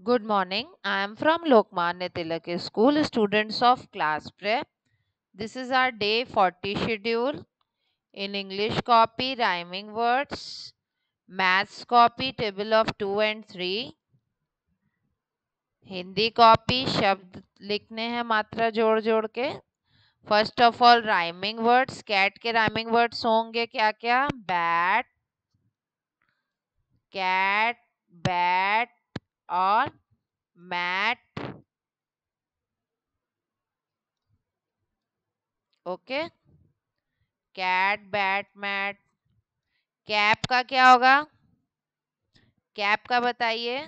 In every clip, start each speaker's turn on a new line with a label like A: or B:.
A: Good morning. I am from Lokmanya Tilak School, students of class prep. This is our day 40 schedule. In English copy, rhyming words. Maths copy, table of 2 and 3. Hindi copy शब्द लिखने हैं मात्रा जोड़ जोड़ के first of all rhyming words cat के rhyming words होंगे क्या क्या बैट कैट बैट और mat okay cat bat mat cap का क्या होगा? कैप का बताइए.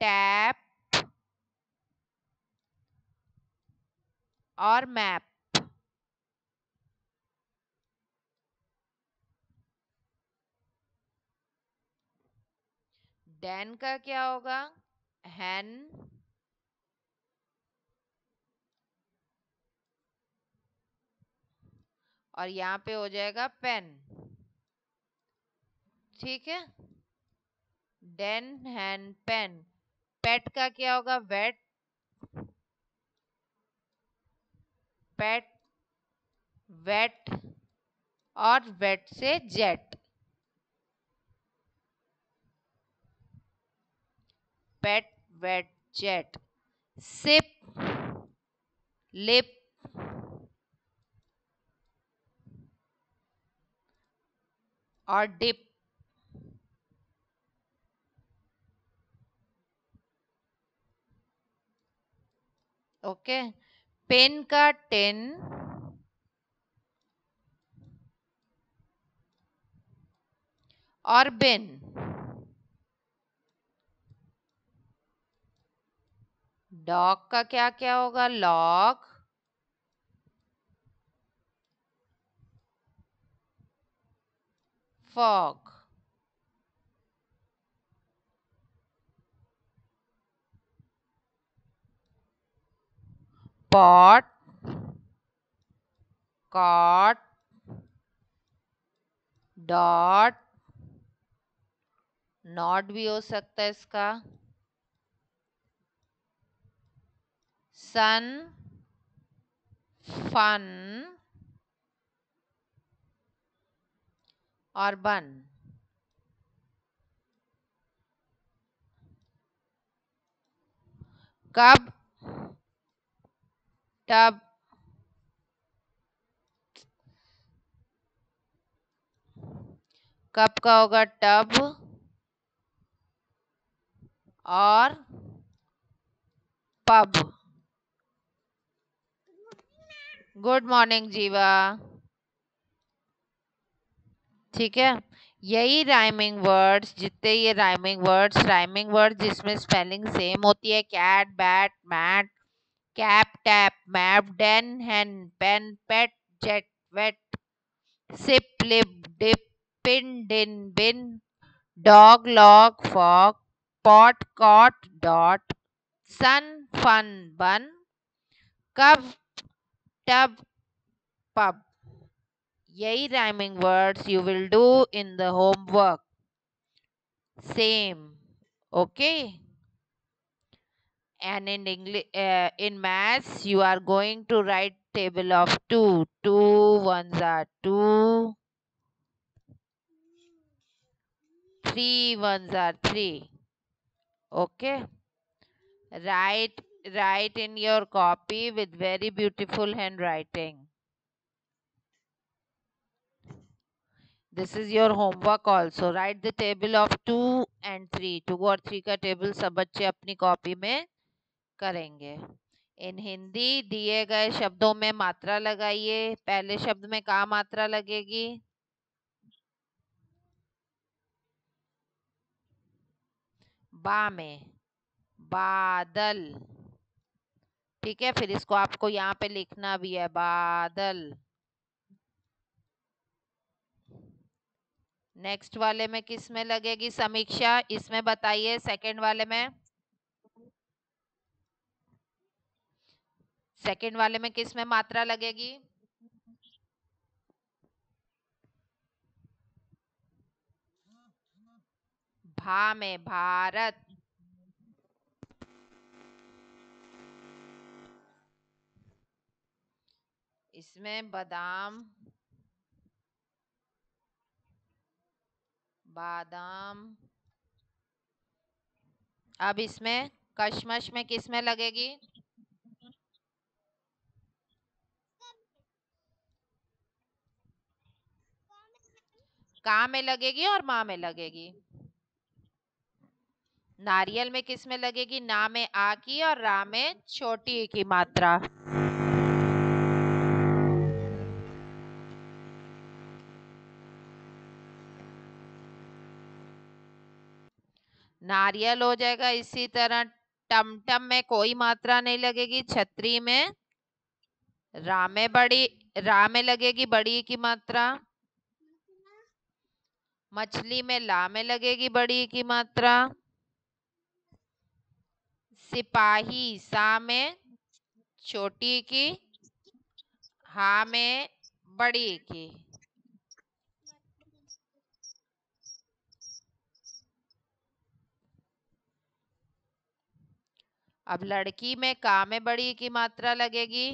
A: टैप और मैप डैन का क्या होगा? हैन। और यहाँ पे हो जाएगा पेन। ठीक है? Dane, hen, pen. पेट का क्या होगा? वेट। Pet, wet. और वेट से jet. Pet, wet, jet. Sip, lip, or dip. Okay pen का टेन और बिन डॉग का क्या क्या होगा? Log. Fog. Pot. Cot. Dot. Not भी हो सकता है इसका। सन फन और बन कब टब कब का होगा टब और पब गुड मॉर्निंग जीवा ठीक है? यही राइमिंग वर्ड्स जितने ये राइमिंग वर्ड्स राइमिंग वर्ड्स जिसमें स्पेलिंग सेम होती है cat bat mat cap tap map den hen pen pet jet wet sip lip dip pin din bin dog log fog pot cot dot sun fun bun cub tub, pub. Yay rhyming words you will do in the homework. Same. Okay. And in English, uh, in maths, you are going to write table of two. Two ones are two. Three ones are three. Okay. Write write in your copy with very beautiful handwriting. This is your homework also. Write the table of 2 and 3. 2 और 3 का table सब बच्चे अपनी copy में करेंगे इन हिंदी दिए गए शब्दों में मात्रा लगाइए पहले शब्द में कहा मात्रा लगेगी बा में बादल ठीक है, फिर इसको आपको यहाँ पे लिखना भी है बादल। नेक्स्ट वाले में किसमें लगेगी समीक्षा? इसमें बताइए सेकंड वाले में। सेकंड वाले में किसमें मात्रा लगेगी? भा में, भारत। इसमें बादाम बादाम। अब इसमें कशमश में किसमें लगेगी? का में लगेगी और माँ में लगेगी? नारियल में किसमें लगेगी? ना में आ की और रा में छोटी की मात्रा। नारियल हो जाएगा इसी तरह। टमटम में कोई मात्रा नहीं लगेगी। छतरी में रा में बड़ी रा में लगेगी बड़ी की मात्रा। मछली में ला में लगेगी बड़ी की मात्रा। सिपाही सा में छोटी की, हा में बड़ी की। अब लड़की में का में बड़ी की मात्रा लगेगी।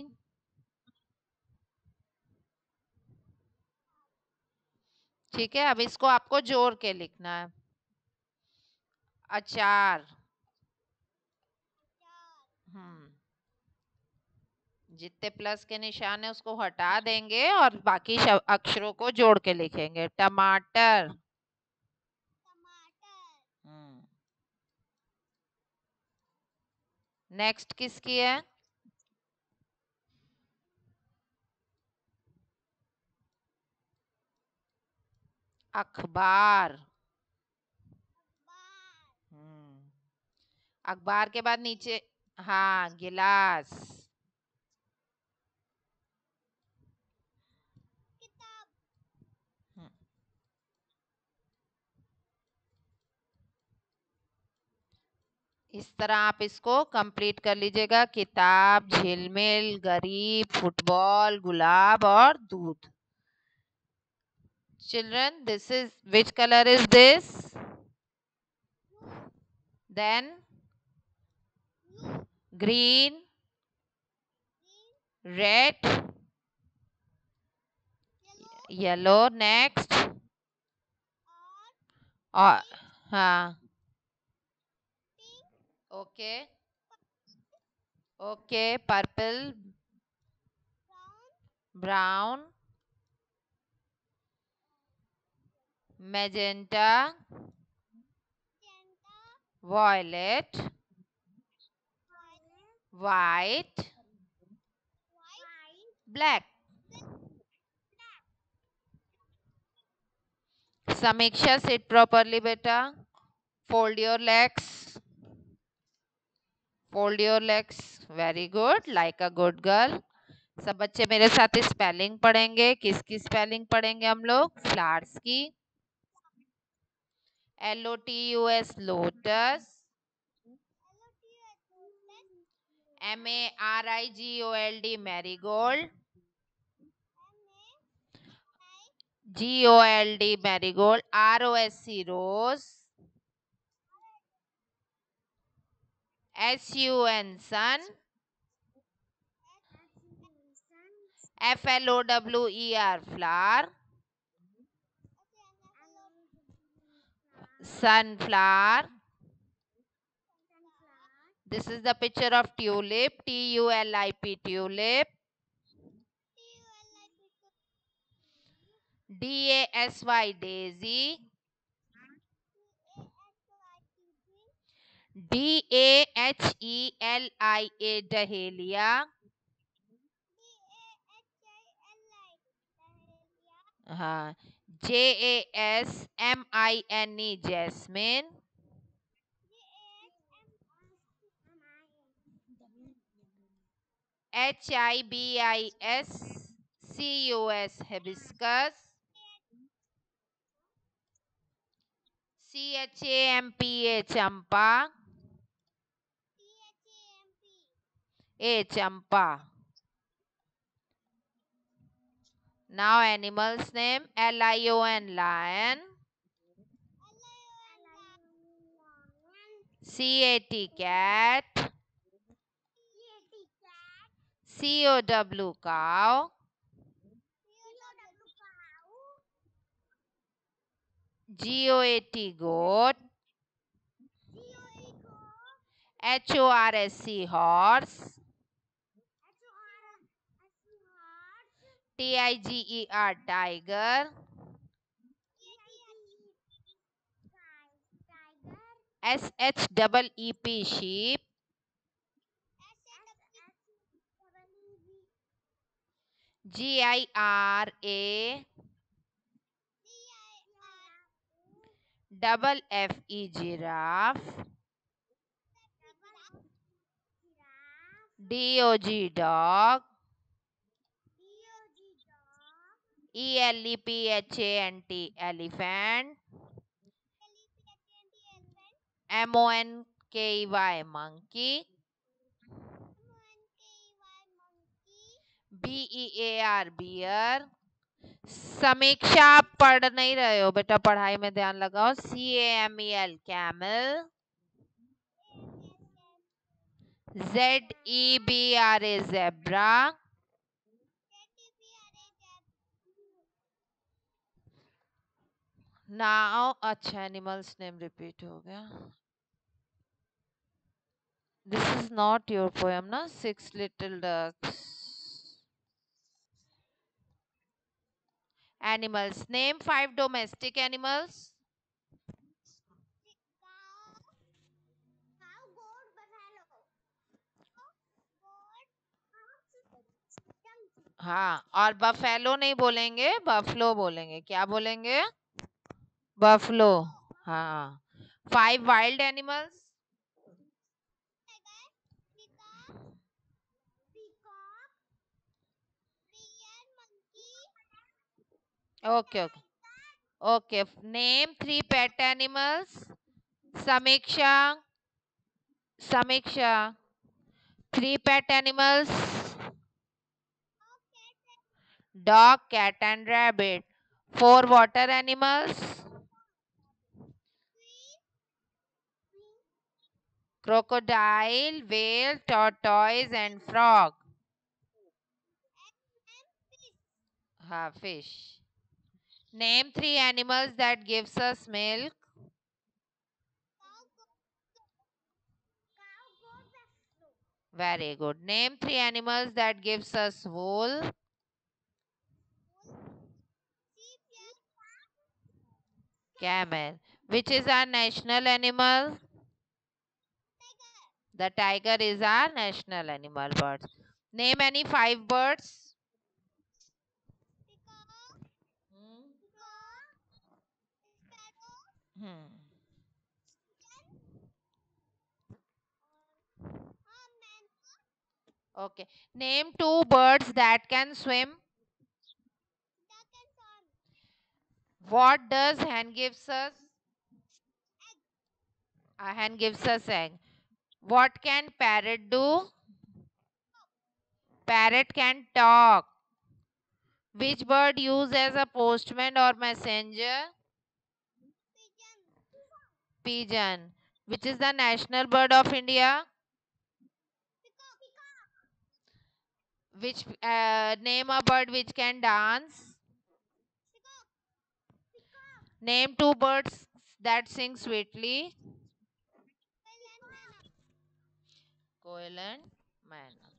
A: ठीक है, अब इसको आपको जोड़ के लिखना है। अचार। हम्म। जितने प्लस के निशान है उसको हटा देंगे और बाकी अक्षरों को जोड़ के लिखेंगे। टमाटर। नेक्स्ट किसकी है? अखबार। हम्म। अखबार के बाद नीचे हाँ गिलास हम्म। इस तरह आप इसको कंप्लीट कर लीजिएगा। किताब झिलमिल गरीब फुटबॉल गुलाब और दूध। Children this is which colour is this then green red yellow next और हाँ। Okay okay purple brown magenta, violet, white, black. Samiksha, sit properly, beta. Fold your legs. fold your legs. Very good like a good girl सब बच्चे मेरे साथ spelling पढ़ेंगे। किसकी spelling पढ़ेंगे हम लोग? फ्लार्स की। L O T U S lotus M A R I G O L D marigold G O L D marigold R O S C rose S-U-N, sun. F-L-O-W-E-R, flower. Sunflower. This is the picture of tulip. T-U-L-I-P, tulip. D-A-S-Y, daisy. D-A-H-E-L-I-A, dahlia. हाँ J A S M I N E Jasmine. H I B I S C U S hibiscus. C H A M P A champa. A. Champa. Now animal's name L-I-O-N lion. C-A-T cat. C-O-W cow. G-O-A-T goat. horse, horse. T I G E R tiger. S H double E P sheep. G I R A double F E giraffe. D O G dog. E L E P H A N T, elephant. M O N K E Y, monkey. B E A R bear Samiksha आप पढ़ नहीं रहे हो बेटा, पढ़ाई में ध्यान लगाओ C M E L camel Z E B R A zebra now अच्छा एनिमल्स नेम रिपीट हो गया this is not your poem ना six little ducks Animals. Name five domestic animals. हाँ और बफेलो नहीं बोलेंगे बफलो बोलेंगे क्या बोलेंगे buffalo. Ha. five wild animals? Okay okay. Okay name three pet animals. Samiksha samiksha three pet animals. Dog cat and rabbit. Four water animals. Crocodile, whale, tortoise, and frog. Ha, fish. Name three animals that gives us milk. Very good. Name three animals that gives us wool. Camel. Which is our national animal? The tiger is our national animal birds. Name any five birds. Hmm. Okay. Name two birds that can swim. What does hen gives us? A hen gives us egg. What can parrot do? Parrot can talk. Which bird used as a postman or messenger? Pigeon. Which is the national bird of India? Which uh, name a bird which can dance? Name two birds that sing sweetly. And Mayna.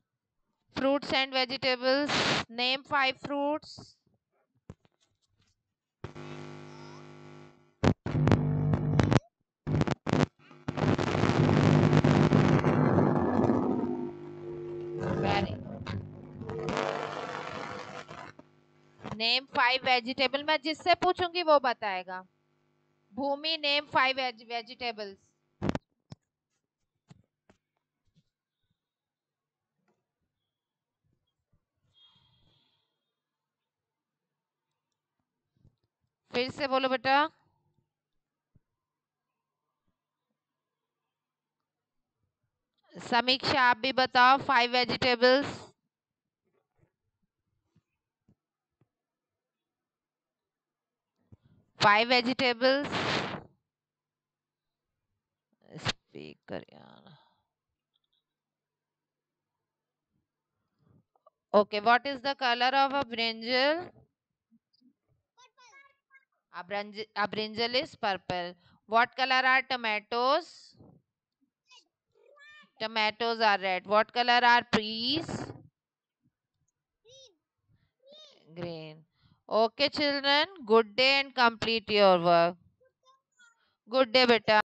A: Fruits and vegetables. Name five fruits. Name five vegetable मैं जिससे पूछूँगी वो बताएगा भूमि name five vegetables फिर से बोलो बेटा। समीक्षा, आप भी बताओ five vegetables five vegetables speaker यार। Okay what is the colour of a brinjal A, brinj- is purple. What color are tomatoes? Tomatoes are red. What color are peas? Green. Okay, children. Good day and complete your work. Good day, beta.